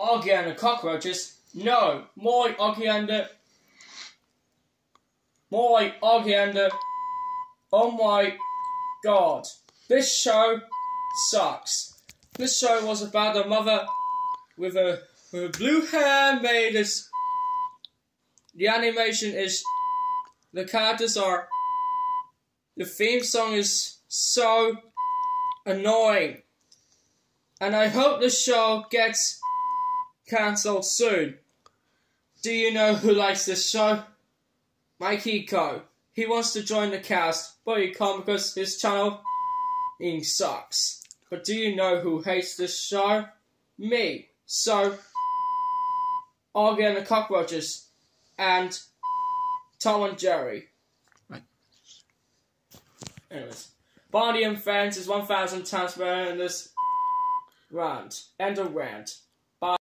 The cockroaches. No. More Oggy and the. Oh my god. This show sucks. This show was about a mother with a, with a blue hair made as. The animation is. The characters are. The theme song is so annoying. And I hope the show gets cancelled soon. Do you know who likes this show? Mikey Ko. He wants to join the cast, but he can't because his channel sucks. But do you know who hates this show? Me. So, Oggy and the Cockroaches and Tom and Jerry. Right. Anyways, Barney and Friends is 1,000 times better than this rant. End of rant.